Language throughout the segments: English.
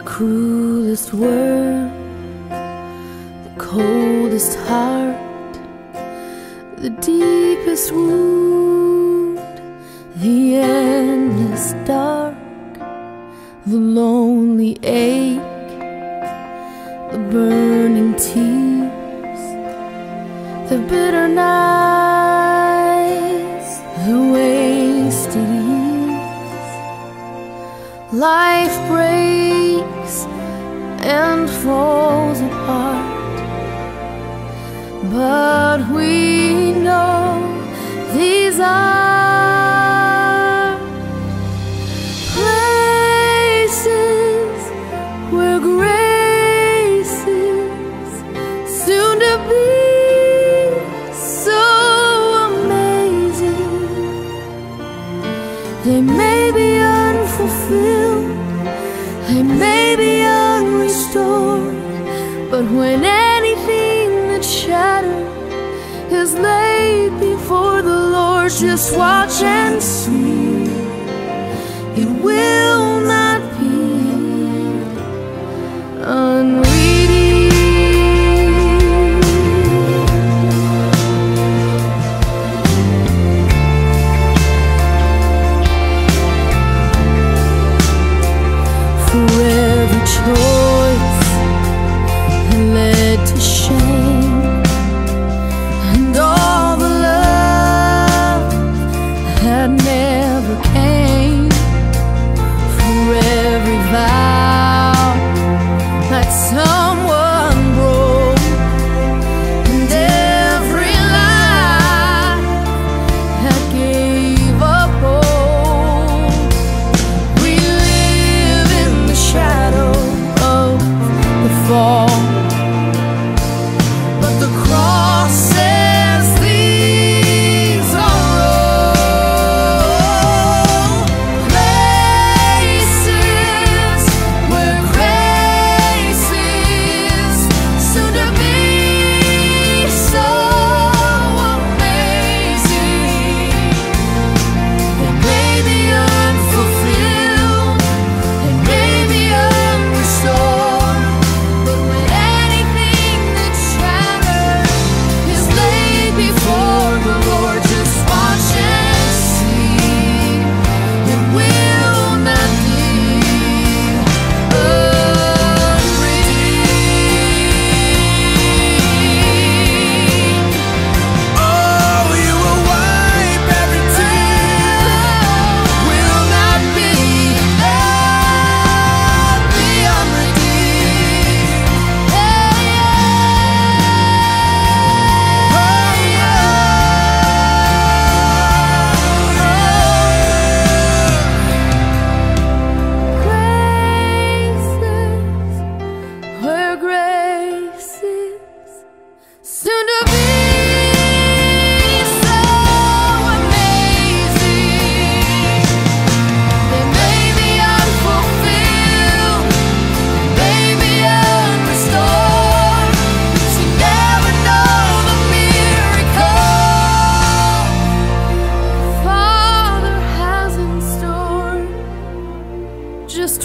cruelest word, the coldest heart, the deepest wound, the endless dark, the lonely ache, the burning tears, the bitter nights, the wasted years. Life breaks and falls apart, but we know these are places where grace is soon to be so amazing. They may be unfulfilled, they may but when anything that shattered is laid before the Lord, just watch and see. It will not be unredeemed. for every choice that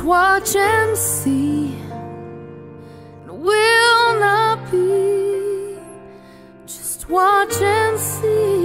watch and see. It will not be. Just watch and see.